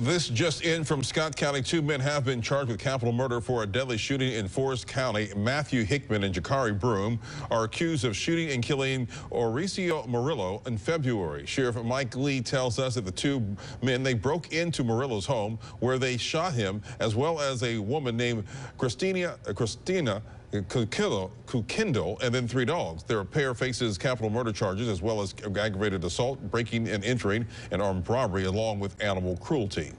This just in from Scott County. Two men have been charged with capital murder for a deadly shooting in Forest County. Matthew Hickman and Jakari Broom are accused of shooting and killing Mauricio Murillo in February. Sheriff Mike Lee tells us that the two men, they broke into Murillo's home where they shot him, as well as a woman named Christina. Christina, uh, Christina Kukindle, and then three dogs. Their pair faces capital murder charges as well as aggravated assault, breaking and entering, and armed robbery, along with animal cruelty.